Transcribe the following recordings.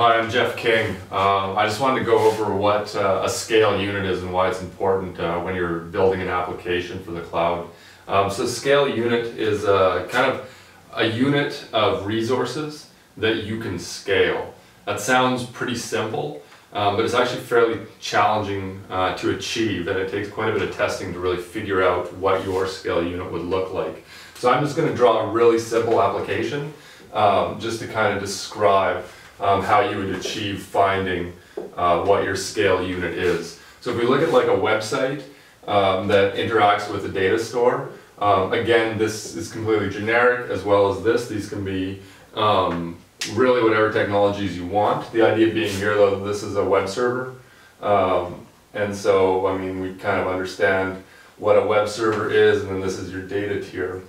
Hi, I'm Jef King. Um, I just wanted to go over what uh, a scale unit is and why it's important uh, when you're building an application for the cloud. Um, so scale unit is a, kind of a unit of resources that you can scale. That sounds pretty simple, um, but it's actually fairly challenging uh, to achieve and it takes quite a bit of testing to really figure out what your scale unit would look like. So I'm just going to draw a really simple application um, just to kind of describe um, how you would achieve finding uh, what your scale unit is. So if we look at like a website um, that interacts with a data store, um, again, this is completely generic as well as this. These can be um, really whatever technologies you want. The idea being here though, this is a web server. Um, and so, I mean, we kind of understand what a web server is and then this is your data tier.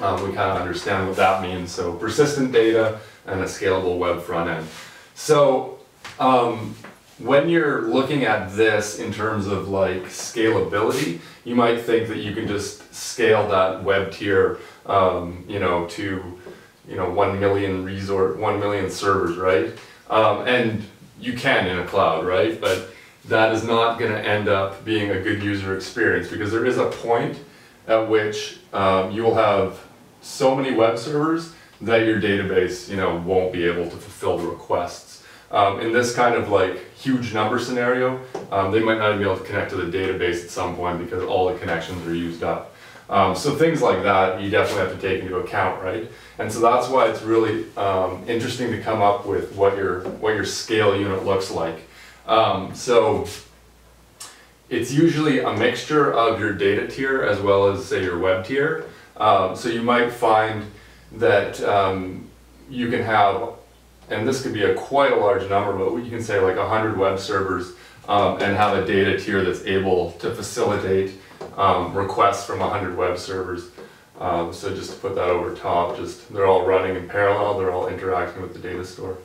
Um, we kind of understand what that means. So persistent data and a scalable web front end. So um, when you're looking at this in terms of like scalability, you might think that you can just scale that web tier, um, you know, to you know one million resort, one million servers, right? Um, and you can in a cloud, right? But that is not going to end up being a good user experience because there is a point at which um, you will have so many web servers that your database, you know, won't be able to fulfill the requests. Um, in this kind of like huge number scenario, um, they might not even be able to connect to the database at some point because all the connections are used up. Um, so things like that you definitely have to take into account, right? And so that's why it's really um, interesting to come up with what your what your scale unit looks like. Um, so it's usually a mixture of your data tier as well as say your web tier. Um, so you might find that um, you can have, and this could be a quite a large number, but you can say like 100 web servers um, and have a data tier that's able to facilitate um, requests from 100 web servers. Um, so just to put that over top, just they're all running in parallel, they're all interacting with the data store.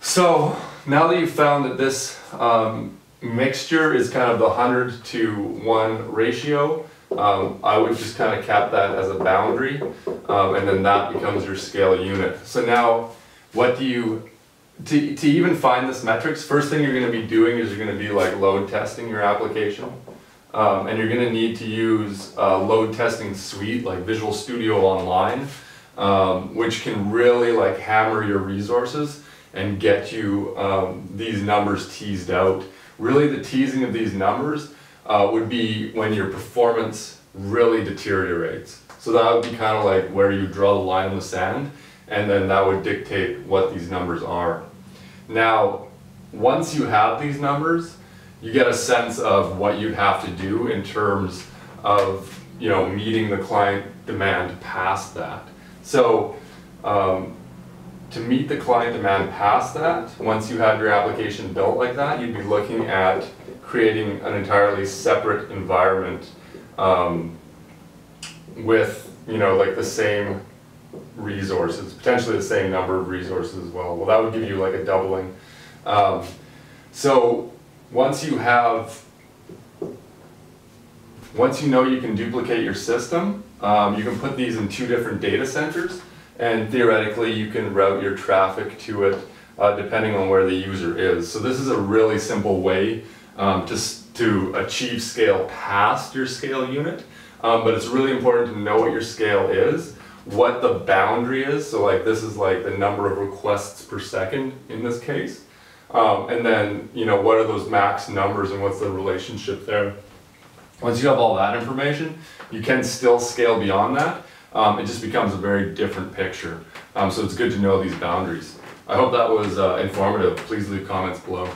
So now that you've found that this um, mixture is kind of the 100 to 1 ratio, um, I would just kind of cap that as a boundary, um, and then that becomes your scale unit. So now, what do you, to, to even find this metrics, first thing you're going to be doing is you're going to be like load testing your application. Um, and you're going to need to use a load testing suite like Visual Studio Online, um, which can really like hammer your resources and get you um, these numbers teased out. Really the teasing of these numbers uh, would be when your performance really deteriorates. So that would be kind of like where you draw the line in the sand, and then that would dictate what these numbers are. Now, once you have these numbers, you get a sense of what you have to do in terms of you know meeting the client demand past that. So um, to meet the client demand past that, once you have your application built like that, you'd be looking at creating an entirely separate environment um, with, you know, like the same resources, potentially the same number of resources as well. Well, that would give you like a doubling. Um, so once you have, once you know you can duplicate your system, um, you can put these in two different data centers and theoretically you can route your traffic to it uh, depending on where the user is. So this is a really simple way um, to, to achieve scale past your scale unit. Um, but it's really important to know what your scale is, what the boundary is. So like this is like the number of requests per second in this case. Um, and then, you know, what are those max numbers and what's the relationship there? Once you have all that information, you can still scale beyond that. Um, it just becomes a very different picture. Um, so it's good to know these boundaries. I hope that was uh, informative. Please leave comments below.